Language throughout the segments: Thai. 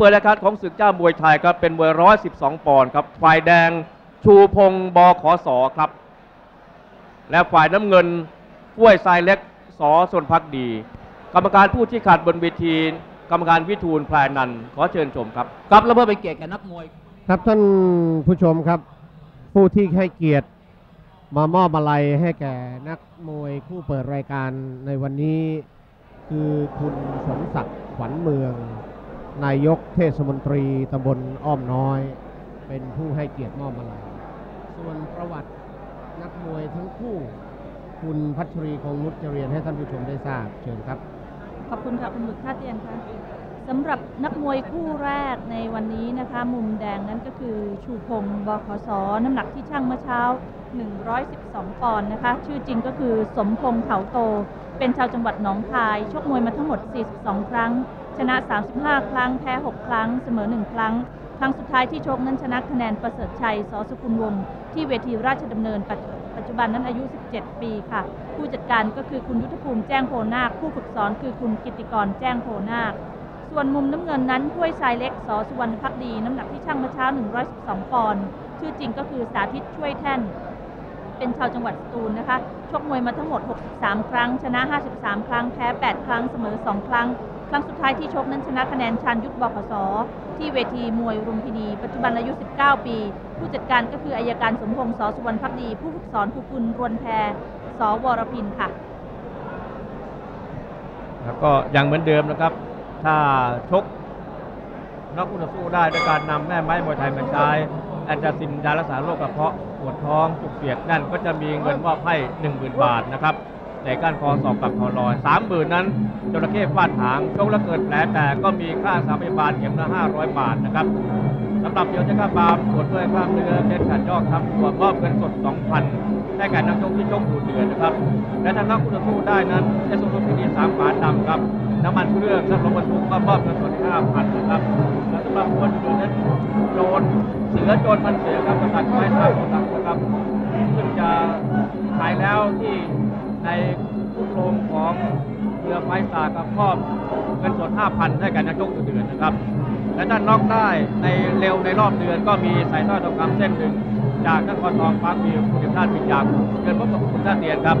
เปิดรายการของศึกเจ้ามวยไทยครับเป็นมวย112ปอนด์ครับฝ่ายแดงชูพงศ์บขสครับ และฝ่ายน้ำเงินห้วยทรายเล็กสอส่วนพักดี กรรมการผู้ชี้ขาดบนเวทีกรรมการวิทูลพลายนันท์ขอเชิญชมครับครับแล้วเพื่อเป็นเกียรติแก่นักมวย ครับท่านผู้ชมครับ ผู้ที่ให้เกียรติมามอบมาลัยให้แก่นักมวยผู้เปิดรายการในวันนี้ คือคุณสมศักดิ์ขวัญเมือง นายกเทศมนตรีตำบลอ้อมน้อย เป็นผู้ให้เกียรติมอบมาลัยส่วนประวัตินักมวยทั้งคู่ คุณพัชรีคงนุชจะเรียนให้ท่านผู้ชมได้ทราบเชิญครับ ขอบคุณค่ะคุณบุตรท่าเตียนค่ะสำหรับนักมวยคู่แรกในวันนี้นะคะ มุมแดงนั้นก็คือชูพงศ์บขสน้ำหนักที่ช่างเมื่อเช้า 112 ปอนด์นะคะ ชื่อจริงก็คือสมพงษ์เถาโต เป็นชาวจังหวัดหนองคาย ชกมวยมาทั้งหมด 42 ครั้ง ชนะ 35 ครั้ง แพ้ 6 ครั้ง เสมอ 1 ครั้ง ครั้งสุดท้ายที่ชกนั้นชนะคะแนนประเสริฐชัย สสุกุลวงศ์ที่เวทีราชดำเนินปัจจุบันนั้นอายุ 17 ปีค่ะ ผู้จัดการก็คือคุณยุทธภูมิแจ้งโพนาค ผู้ฝึกสอนคือคุณกิติกรแจ้งโพนาค ส่วนมุมน้ำเงินนั้นห้วยทรายเล็ก สสุวรรณพักดี น้ำหนักที่ช่างเมื่อเช้า 112 ปอนด์ ชื่อจริงก็คือสาธิตช่วยแท่น เป็นชาวจังหวัดสตูลนะคะ ชกมวยมาทั้งหมด 63 ครั้ง ชนะ 53 ครั้ง แพ้ 8 ครั้ง เสมอ 2 ครั้ง ครั้งสุดท้ายที่ชกนั้นชนะคะแนนชันยุทธบขสที่เวทีมวยรุมพินี ปัจจุบันอายุ 19 ปี ผู้จัดการก็คืออายการสมพงษ์สสุวรรณพักดี ผู้ฝึกสอนคือคุณรวนแพรสวรพินค่ะ แล้วก็ยังเหมือนเดิมนะครับ ถ้าชกนักคู่ต่อสู้ได้ด้วยการนำแม่ไม้มวยไทยมาใช้แอนตาซินยารักษาโรคกระเพาะปวดท้องจุกเสียดนั่นก็จะมีเงินมอบให้ 10,000 บาทนะครับ ในก้านคอสอบกับคอลอยสามหมื่นนั้นจระเข้ฟาดหางชกแล้วเกิดแผลแต่ก็มีค่าสาพยาบาลเข็มละ500บาทนะครับสำหรับเดียวจะค่าบาปตรวจด้วยกล้ามเนื้อเพชรขัดยอกทำตัวมอบเงินสด2,000ให้แก่นักชกที่ชกดูเดือดนะครับ และถ้านักคู่ต่อสู้ได้นั้นจะส่งลงพิธีสามฝาดำครับน้ำมันเครื่องถ้ารถบรรทุกก็มอบเงินสด5,000นนะครับและสำหรับคนอื่นนั้นโจรเสือโจรพันเสือครับกำลังไม้ท่าของหลังนะครับซึ่งจะขายแล้วที่ ในทุกโรงของเรือไฟสากับมอบเงินสด 5,000 ให้กับนักชกเดือนนะครับ และถ้าน็อกได้ในเร็วในรอบเดือนก็มีสายสร้อยทองคำเส้นหนึ่ง จากนครทองฟ้ามีคุณภาพปิญญาเกินพบกับคุณท่านเรียนครับ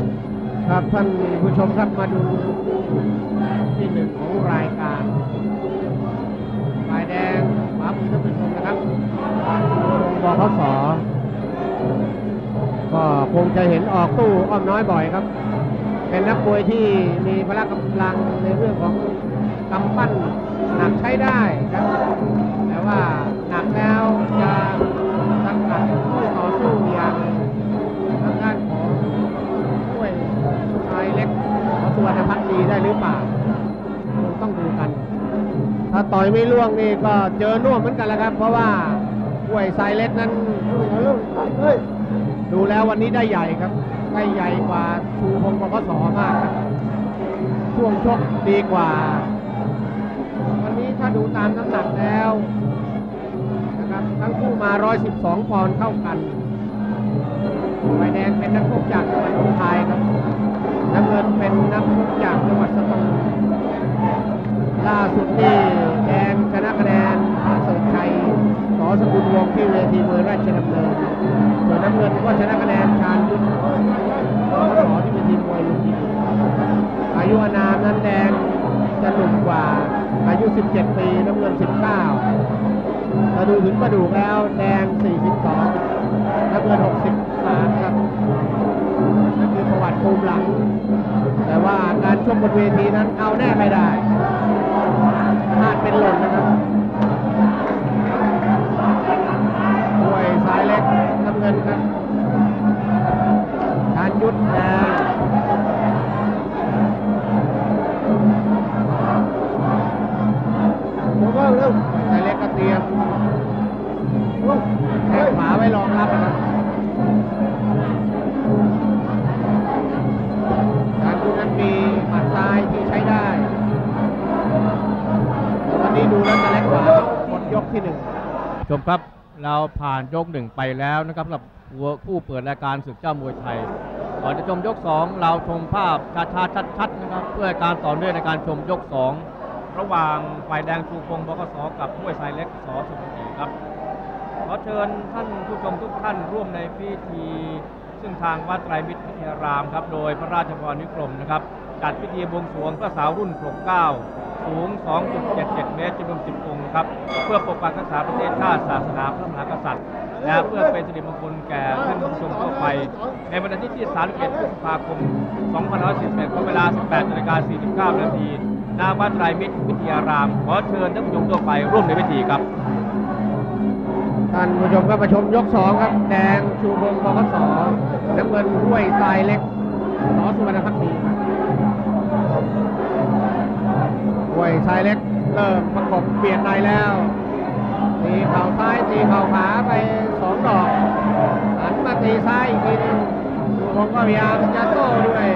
ครับท่านผู้ชมครับมาดูที่หนึ่งของรายการฝ่ายแดงขวามือท่านผู้ชมนะครับบขส ก็คงจะเห็นออกตู้อ้อมน้อยบ่อยครับ เป็นนักมวยที่มีพละกำลังในเรื่องของกำปั้นหนักใช้ได้ครับ แต่ว่าหนักแล้วจะสังกัดคู่ต่อสู้อย่างทางด้านของช่วยชายเล็กขอสุวรรณพัฒน์ดีได้หรือเปล่าต้องดูกัน ถ้าต่อยไม่ล่วงนี่ก็เจอน่วมเหมือนกันแล้วครับ เพราะว่าห้วยสายเล็กนั้น ดูแล้ววันนี้ได้ใหญ่ครับได้ใหญ่กว่าชูพงศ์ปกสมากครับช่วงชกดีกว่า วันนี้ถ้าดูตามน้ำหนักแล้วนะครับทั้งคู่มา 112 ปอนด์เท่ากันฝ่ายแดงเป็นนักชกจากจังหวัดหนองคายครับน้ำเงินเป็นนักชกจากจังหวัดสตูลล่าสุดนี่แดง อายุ 17 ปีน้ำเงิน 19มาดูถึงกระดูกแล้วแดง 42น้ำเงิน 63 ครับนั่นคือประวัติภูมิหลัง แต่ว่าการชกบนเวทีนั้นเอาแน่ไม่ได้พลาดเป็นหล่นนะครับ ชมครับเราผ่านยกหนึ่งไปแล้วนะครับสำหรับหัวผู้เปิดรายการศึกเจ้ามวยไทยก่อนจะชมยกสองเราชมภาพชัดๆชัดๆนะครับ เพื่อการต่อเนื่องในการชมยกสองระหว่างฝ่ายแดงชูพงศ์บกสกับห้วยทรายเล็กสอสุพรรณครับขอเชิญท่านผู้ชมทุกท่านร่วมในพิธี ซึ่งทางวัดไตรมิตรวิทยารามครับ โดยพระราชพรนิกรมนะครับจัดพิธีบวงสรวงพระสาวรุ่นปกเก้า สูง 2.77 เมตรจำนวน10องค์ครับ เพื่อปกปักรักษาประเทศชาติศาสนาพระมหากษัตริย์และเพื่อเป็นสิริมงคลแก่ท่านผู้ชมทั่วไป ในวันทิตย์ที่31พฤษภาคม 2511เวลา 18นาฬิกา49 นาทีหน้าวัดไตรมิตรวิทยาราม ขอเชิญท่านผู้ชมทั่วไปร่วมในพิธีครับท่านผู้ชมก็มาชมยกสองครับ แดงชูพงศ์บกสน้ำเงินห้วยทรายเล็กสอสุวรรณพักดีครับ ห้วยทรายเล็กเริ่มประกบเปลี่ยนในแล้วตีเข่าซ้ายตีเข่าขวาไปสองดอกหันมาตีซ้ายอีกทีหนึงชูพงศ์ก็พยายามจะโต้ด้วย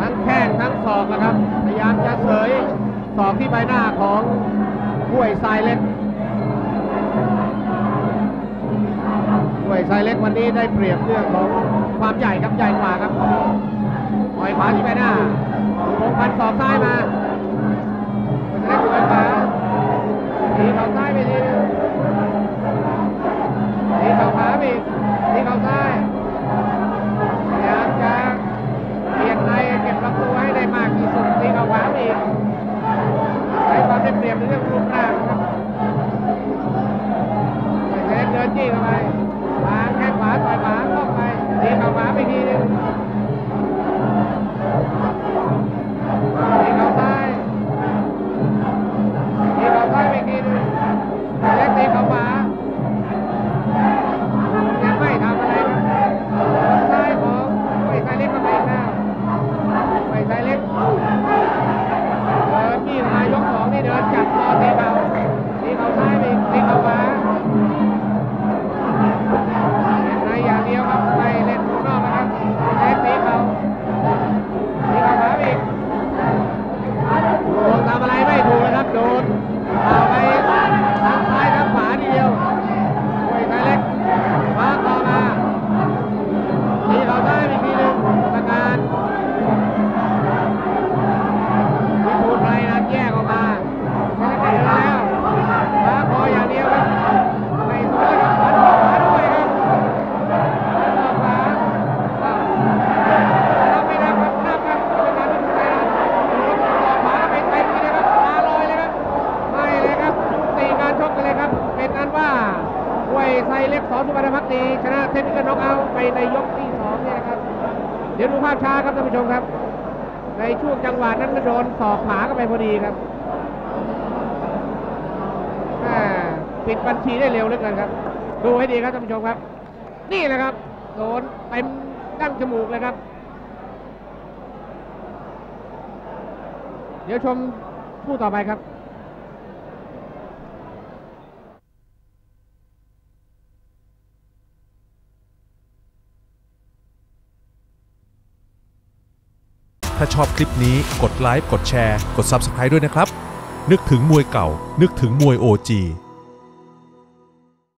ทั้งแข้งทั้งศอกนะครับ พยายามจะเสยศอกที่ใบหน้าของห้วยทรายเล็กห้วยทรายเล็กวันนี้ได้เปรียบเรื่องของความใหญ่ครับใหญ่กว่าครับปล่อยขวาที่ใบหน้า หกพันสอกซ้ายมา ไซเล็กสอสุวรรณพักดีชนะเทคนิคน็อกเอาท์ไปในยกที่สองเนี่ยนะครับ เดี๋ยวดูภาพช้าครับท่านผู้ชมครับ ในช่วงจังหวะนั้นก็โดนสอกขวาเข้าไปพอดีครับปิดบัญชีได้เร็วเหลือเกินครับ ดูให้ดีครับท่านผู้ชมครับ นี่แหละครับโดนเต็มดั้งจมูกเลยครับ เดี๋ยวชมคู่ต่อไปครับ ถ้าชอบคลิปนี้กดไลค์กดแชร์ กด Subscribe ด้วยนะครับ นึกถึงมวยเก่า นึกถึงมวย OG